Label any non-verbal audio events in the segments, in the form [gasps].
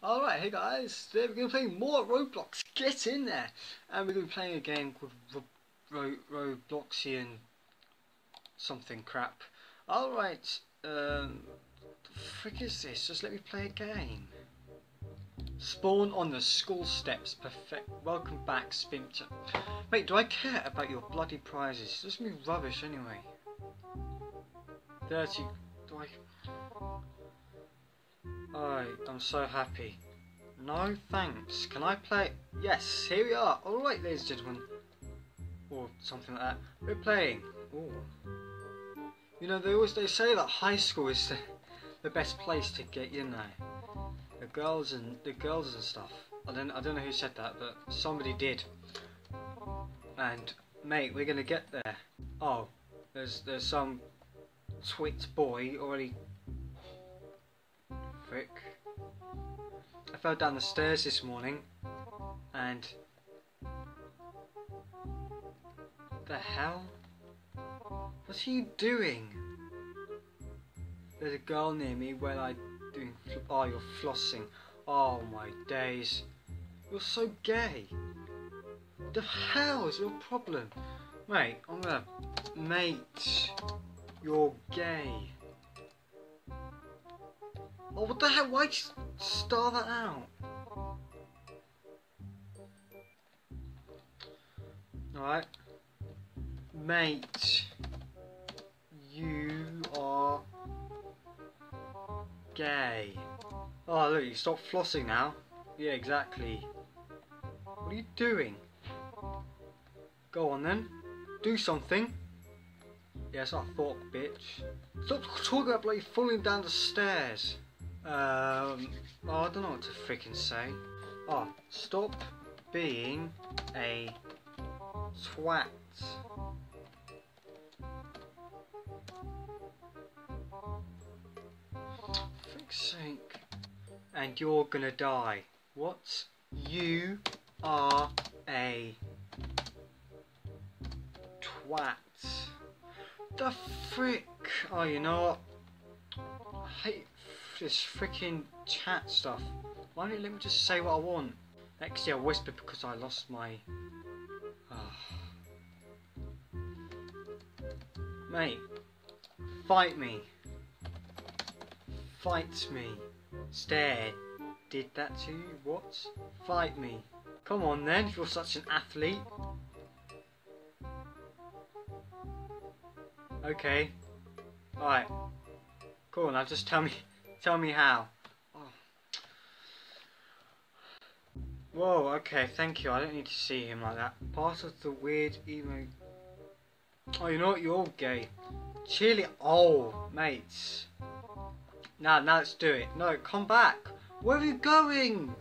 Alright, hey guys, today we're going to play more Roblox, get in there! And we're going to be playing a game called Ro Ro Robloxian something crap. Alright, um, frick is this? Just let me play a game. Spawn on the school steps, perfect. Welcome back, Spinter. Mate, do I care about your bloody prizes? It's just me rubbish anyway. 30, do I... Alright, I'm so happy. No thanks. Can I play? Yes, here we are. Alright, ladies and gentlemen. Or something like that. We're playing. Ooh. You know, they always they say that high school is the, the best place to get, you know, the girls and the girls and stuff. I don't I don't know who said that, but somebody did. And mate, we're gonna get there. Oh, there's there's some twit boy already frick. I fell down the stairs this morning and the hell? What's he doing? There's a girl near me where I doing oh you're flossing. Oh my days. You're so gay. The hell is your problem? Mate, I'm gonna mate you're gay. Oh, what the hell? Why'd you star that out? Alright. Mate. You are gay. Oh, look, you stop flossing now. Yeah, exactly. What are you doing? Go on then. Do something. It's not a bitch. Stop talking about bloody falling down the stairs. Um, oh, I don't know what to freaking say. Oh, stop being a twat. Frick's sake. And you're gonna die. What? You are a twat. The frick? Oh, you know what? I hate this freaking chat stuff. Why don't you let me just say what I want? Actually, I whispered because I lost my... Oh. Mate, fight me. Fight me. Stare. Did that to you? What? Fight me. Come on then, you're such an athlete. Okay. Alright. Cool, now just tell me Tell me how. Oh. Whoa, okay, thank you. I don't need to see him like that. Part of the weird emo... Oh, you know what? You're all gay. Chili... Oh, mates. Now, now let's do it. No, come back. Where are you going?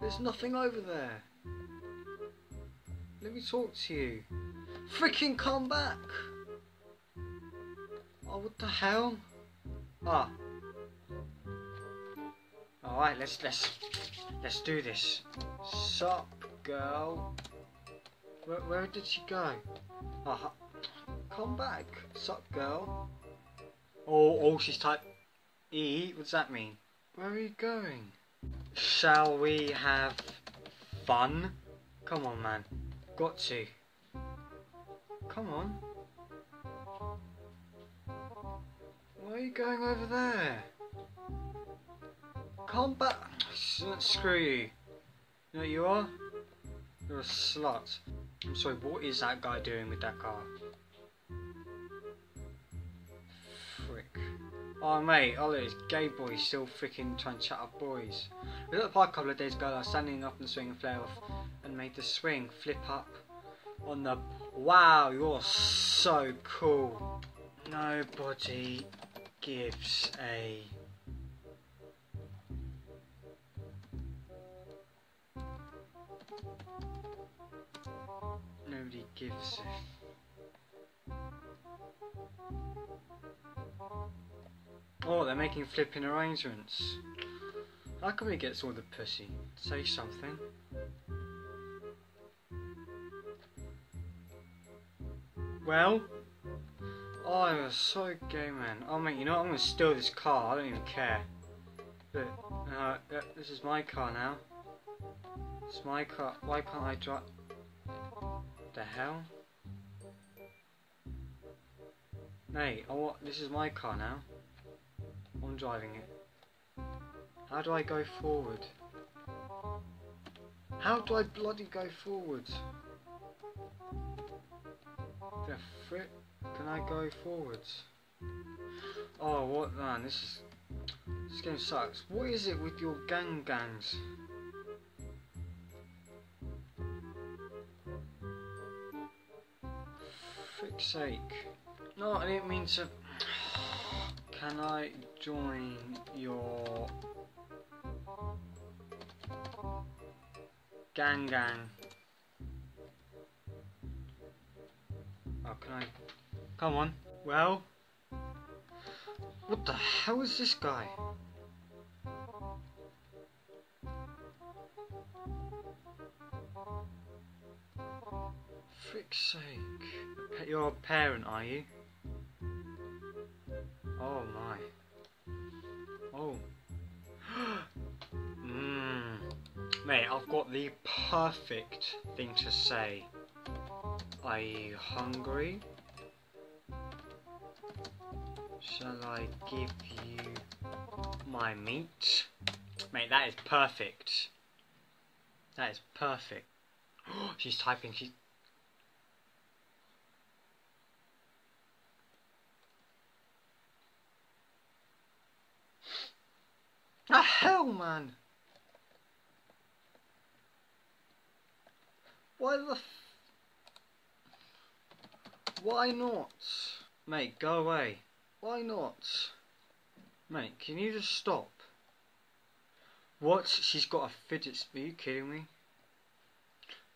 There's nothing over there. Let me talk to you. Freaking come back! Oh, what the hell? Ah. Alright, let's let's let's do this. Sup girl. Where where did she go? Ah come back. Sup girl. Oh oh she's typed E, What's that mean? Where are you going? Shall we have fun? Come on man. Got to. Come on. Are you going over there? Combat! Screw you. You know you are? You're a slut. I'm sorry, what is that guy doing with that car? Frick. Oh mate, oh look, gay boy still freaking trying to chat up boys. We was at the park a couple of days ago, I was standing up on the swing and flare off and made the swing flip up on the... Wow, you're so cool. Nobody gives a nobody gives a Oh, they're making flipping arrangements. How come he gets all the pussy? Say something. Well, Oh, was so gay, man. Oh, mate, you know what? I'm gonna steal this car. I don't even care. But, uh, yeah, this is my car now. It's my car. Why can't I drive? The hell? Mate, want. This is my car now. I'm driving it. How do I go forward? How do I bloody go forward? The frick? Can I go forwards? Oh, what man? This is this game sucks. What is it with your gang gangs? Frick's sake. No, I didn't mean to. [sighs] Can I join your gang gang? Oh, can I? Come on. Well, what the hell is this guy? Frick's sake. You're a parent, are you? Oh my. Oh. Mmm. [gasps] Mate, I've got the perfect thing to say. Are you hungry? Shall I give you my meat? Mate, that is perfect. That is perfect. [gasps] She's typing. She. Ah, hell, man. Why the Why not? Mate, go away. Why not? Mate, can you just stop? What? She's got a fidget spinner. Are you kidding me?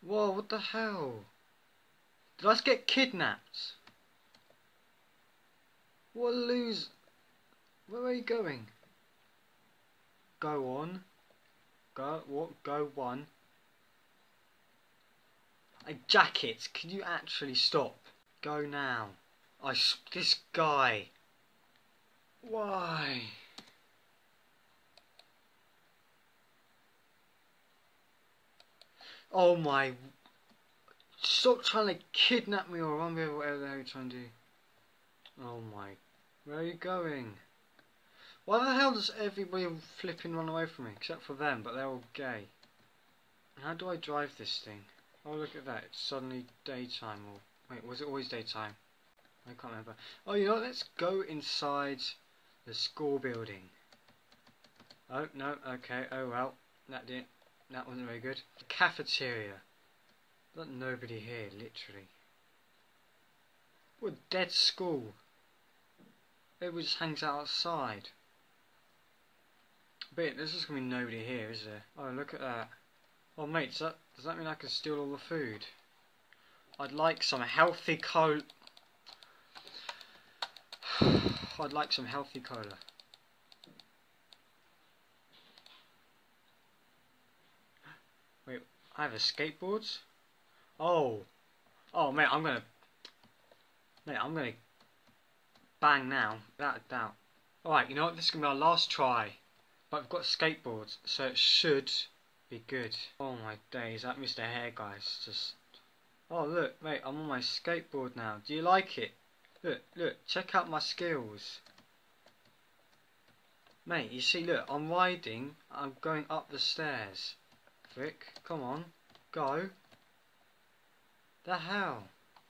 Whoa, what the hell? Did I just get kidnapped? What a lose. Where are you going? Go on. Go, what? Go one. A jacket, can you actually stop? Go now. I, this guy. Why? Oh my. Stop trying to kidnap me or run me over whatever the hell you're trying to do. Oh my. Where are you going? Why the hell does everybody flipping run away from me? Except for them, but they're all gay. How do I drive this thing? Oh look at that, it's suddenly daytime or... Wait, was it always daytime? I can't remember. Oh, you know? Let's go inside the school building. Oh, no, okay, oh well. That didn't... That wasn't very good. The cafeteria. Got nobody here, literally. What dead school. Everybody just hangs out outside. But there's just gonna be nobody here, is there? Oh, look at that. Oh, mate, does that, does that mean I can steal all the food? I'd like some healthy cola. I'd like some healthy cola. Wait, I have a skateboard? Oh. Oh, mate, I'm gonna... Mate, I'm gonna... Bang now, without a doubt. Alright, you know what? This is gonna be our last try. But I've got skateboards, so it should be good. Oh my days, that Mr. Hair guy's just... Oh look, mate, I'm on my skateboard now. Do you like it? Look, look, check out my skills. Mate, you see, look, I'm riding, I'm going up the stairs. Frick, come on, go. The hell?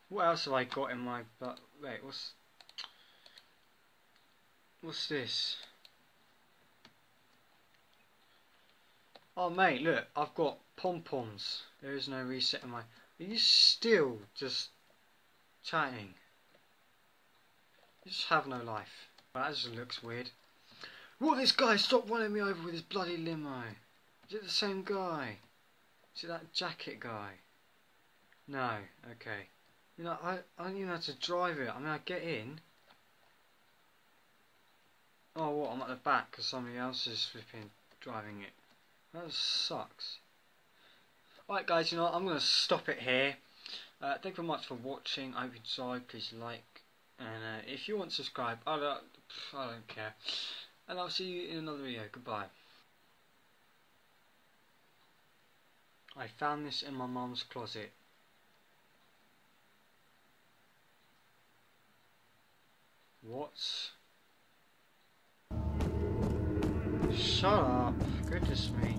What else have I got in my butt? Wait, what's... What's this? Oh mate, look, I've got pom-poms. There is no reset in my... Are you still just chatting? Just have no life. Well, that just looks weird. What, this guy? Stop running me over with his bloody limo. Is it the same guy? Is it that jacket guy? No, okay. You know, I, I don't even know how to drive it. I mean, I get in. Oh, what? I'm at the back because somebody else is flipping driving it. That sucks. Alright guys, you know what, I'm going to stop it here. Uh, thank you very much for watching. I hope you enjoyed. Please like. And uh, if you want to subscribe, I don't, I don't care. and I'll see you in another video. Goodbye. I found this in my mom's closet. What? Shut up. Goodness me.